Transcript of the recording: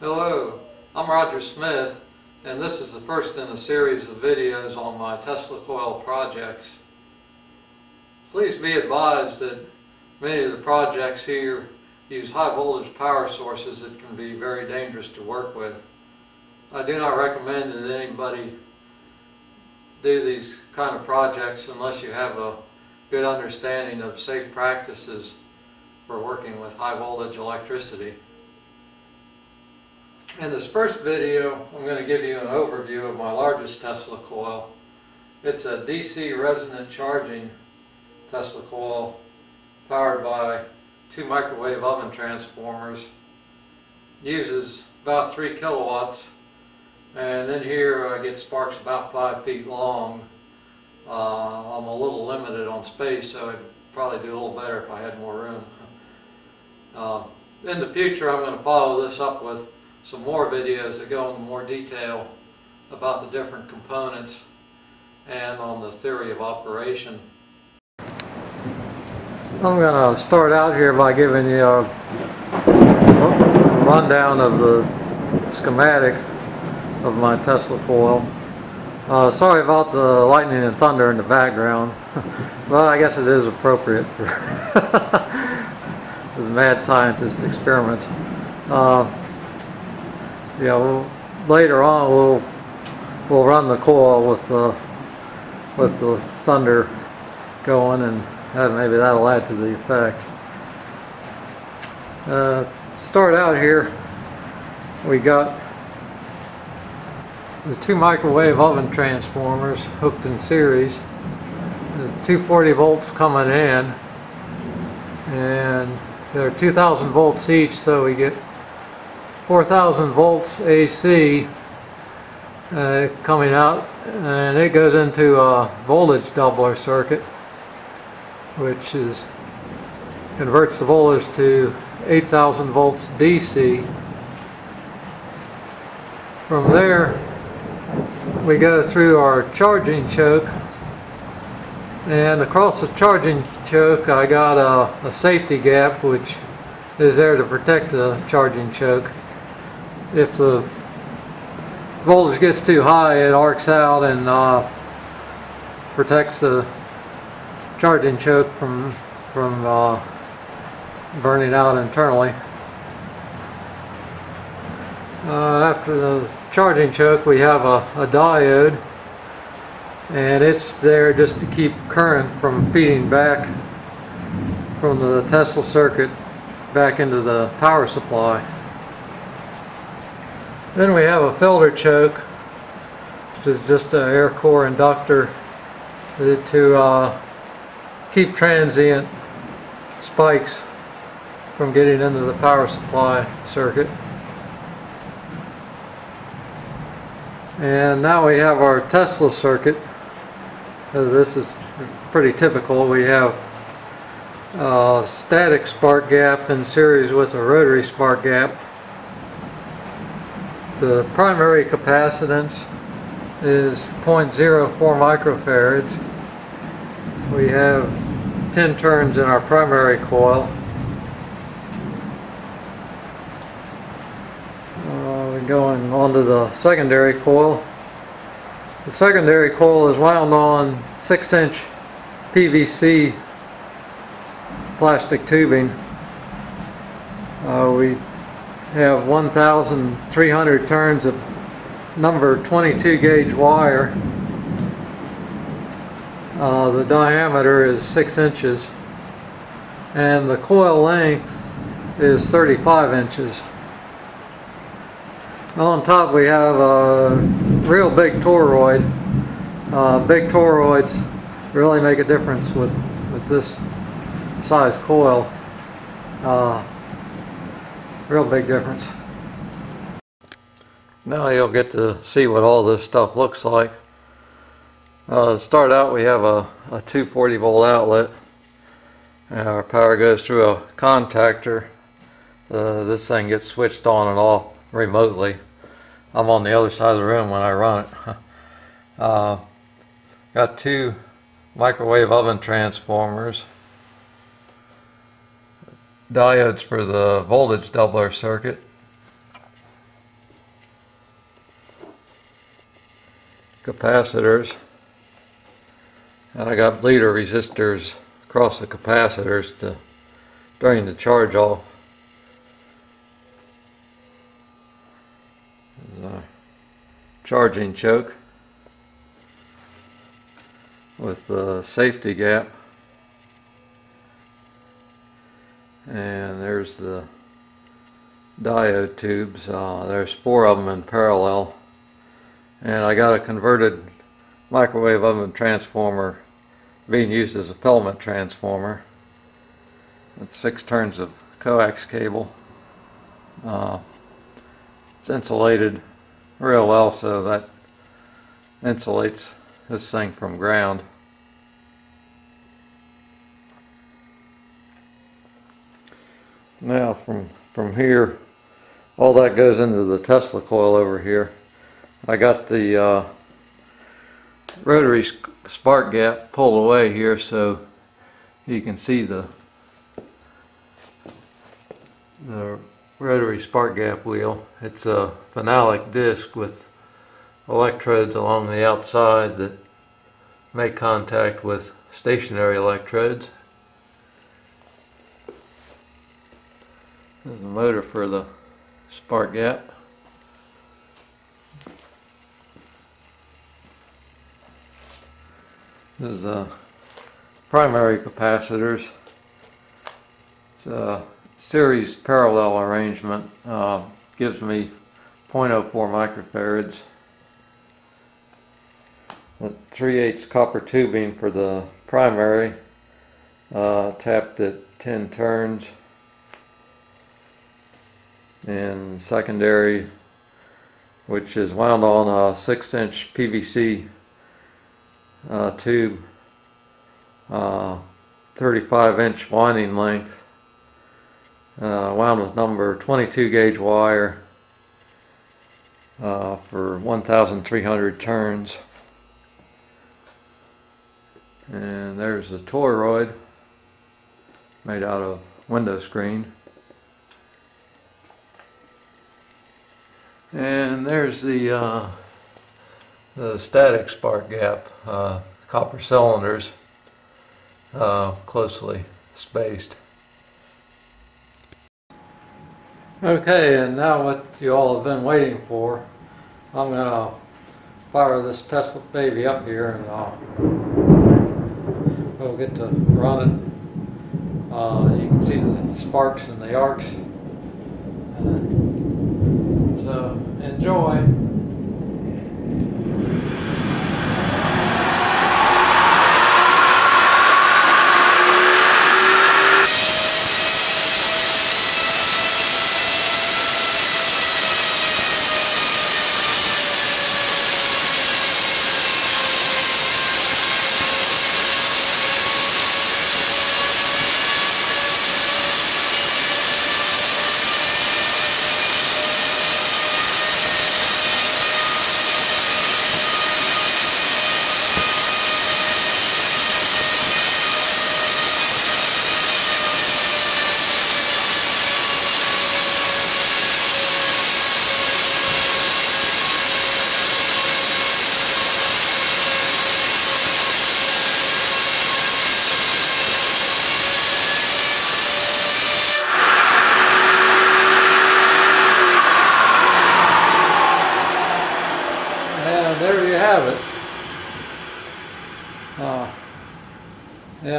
Hello, I'm Roger Smith, and this is the first in a series of videos on my Tesla coil projects. Please be advised that many of the projects here use high voltage power sources that can be very dangerous to work with. I do not recommend that anybody do these kind of projects unless you have a good understanding of safe practices for working with high voltage electricity. In this first video, I'm going to give you an overview of my largest Tesla coil. It's a DC resonant charging Tesla coil powered by two microwave oven transformers. Uses about 3 kilowatts and then here I get sparks about 5 feet long. Uh, I'm a little limited on space so I'd probably do a little better if I had more room. Uh, in the future I'm going to follow this up with some more videos that go into more detail about the different components and on the theory of operation. I'm going to start out here by giving you a rundown of the schematic of my Tesla coil. Uh, sorry about the lightning and thunder in the background, but I guess it is appropriate for the mad scientist experiments. Uh, yeah, we'll, later on we'll we'll run the coil with the with the thunder going, and maybe that'll add to the effect. Uh, start out here, we got the two microwave oven transformers hooked in series. The 240 volts coming in, and they're 2,000 volts each, so we get 4,000 volts AC uh, coming out and it goes into a voltage doubler circuit which is converts the voltage to 8,000 volts DC. From there we go through our charging choke and across the charging choke I got a, a safety gap which is there to protect the charging choke if the voltage gets too high, it arcs out and uh, protects the charging choke from from uh, burning out internally. Uh, after the charging choke, we have a, a diode, and it's there just to keep current from feeding back from the Tesla circuit back into the power supply. Then we have a filter choke, which is just an air core inductor to uh, keep transient spikes from getting into the power supply circuit. And now we have our Tesla circuit. This is pretty typical. We have a static spark gap in series with a rotary spark gap the primary capacitance is 0.04 microfarads. We have 10 turns in our primary coil. Uh, we're going on to the secondary coil. The secondary coil is wound on 6 inch PVC plastic tubing. Uh, we have 1,300 turns of number 22 gauge wire. Uh, the diameter is 6 inches and the coil length is 35 inches. On top we have a real big toroid. Uh, big toroids really make a difference with, with this size coil. Uh, real big difference. Now you'll get to see what all this stuff looks like. Uh, start out we have a, a 240 volt outlet and our power goes through a contactor. Uh, this thing gets switched on and off remotely. I'm on the other side of the room when I run it. uh, got two microwave oven transformers diodes for the voltage doubler circuit. Capacitors. And I got bleeder resistors across the capacitors to drain the charge off. The charging choke with the safety gap. And there's the diode tubes. Uh, there's four of them in parallel. And I got a converted microwave oven transformer being used as a filament transformer with six turns of coax cable. Uh, it's insulated real well so that insulates this thing from ground. Now from from here all that goes into the Tesla coil over here. I got the uh, rotary spark gap pulled away here so you can see the the rotary spark gap wheel. It's a phenolic disc with electrodes along the outside that make contact with stationary electrodes. There's the motor for the spark gap. This is a primary capacitors. It's a series parallel arrangement. Uh, gives me 0.04 microfarads. The 3 8 copper tubing for the primary. Uh, tapped at 10 turns. And secondary, which is wound on a 6 inch PVC uh, tube, uh, 35 inch winding length, uh, wound with number 22 gauge wire uh, for 1,300 turns. And there's a toroid made out of window screen. And there's the uh, the static spark gap, uh, copper cylinders, uh, closely spaced. Okay, and now what you all have been waiting for, I'm going to fire this Tesla baby up here and uh, we'll get to run it. Uh, you can see the sparks and the arcs. So enjoy. there you have it. Uh, yeah,